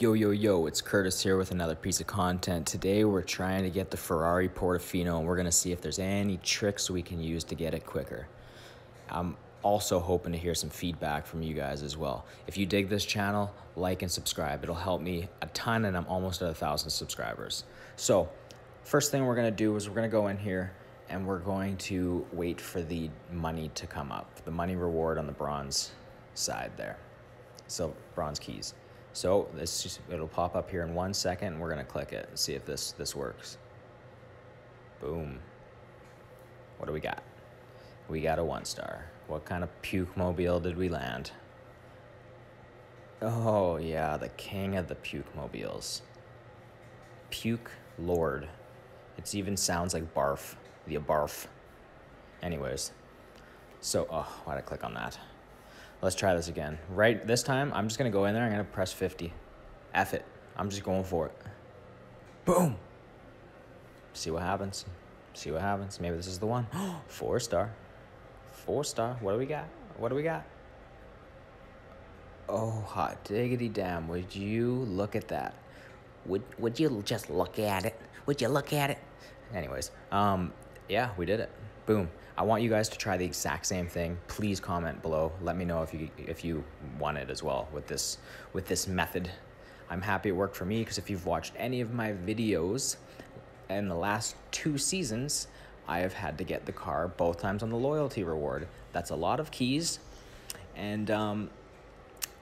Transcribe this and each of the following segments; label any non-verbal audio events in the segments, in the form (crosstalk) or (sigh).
Yo, yo, yo, it's Curtis here with another piece of content. Today we're trying to get the Ferrari Portofino and we're going to see if there's any tricks we can use to get it quicker. I'm also hoping to hear some feedback from you guys as well. If you dig this channel, like and subscribe. It'll help me a ton and I'm almost at a thousand subscribers. So first thing we're going to do is we're going to go in here and we're going to wait for the money to come up. The money reward on the bronze side there. So bronze keys. So this it'll pop up here in one second. And we're gonna click it and see if this this works. Boom. What do we got? We got a one star. What kind of puke mobile did we land? Oh yeah, the king of the puke mobiles. Puke Lord. It even sounds like barf. The barf. Anyways. So, oh, why'd I click on that? Let's try this again. Right this time, I'm just gonna go in there. I'm gonna press 50. F it. I'm just going for it. Boom. See what happens. See what happens. Maybe this is the one. (gasps) Four star. Four star. What do we got? What do we got? Oh, hot diggity damn. Would you look at that? Would would you just look at it? Would you look at it? Anyways, um, yeah, we did it. Boom. I want you guys to try the exact same thing. Please comment below. Let me know if you if you want it as well with this with this method. I'm happy it worked for me because if you've watched any of my videos in the last two seasons, I have had to get the car both times on the loyalty reward. That's a lot of keys, and um,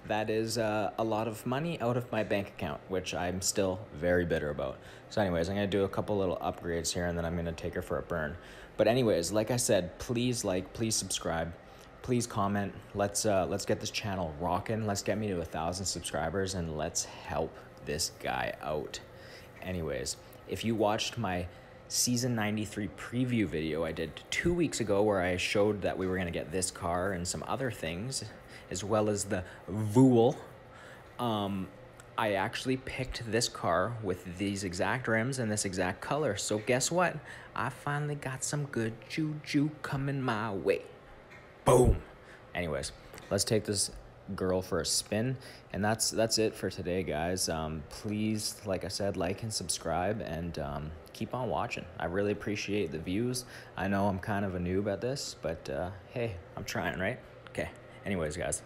that is uh, a lot of money out of my bank account, which I'm still very bitter about. So anyways, I'm going to do a couple little upgrades here, and then I'm going to take her for a burn. But anyways, like I said, please like, please subscribe, please comment. Let's uh, let's get this channel rocking. Let's get me to a thousand subscribers and let's help this guy out. Anyways, if you watched my season 93 preview video I did two weeks ago where I showed that we were going to get this car and some other things, as well as the Vuhl, um, I actually picked this car with these exact rims and this exact color. So guess what? I finally got some good juju coming my way. Boom. Anyways, let's take this girl for a spin. And that's that's it for today guys. Um, please like i said like and subscribe and um, keep on watching. I really appreciate the views. I know i'm kind of a noob at this but uh, hey i'm trying right? Okay. Anyways guys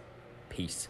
peace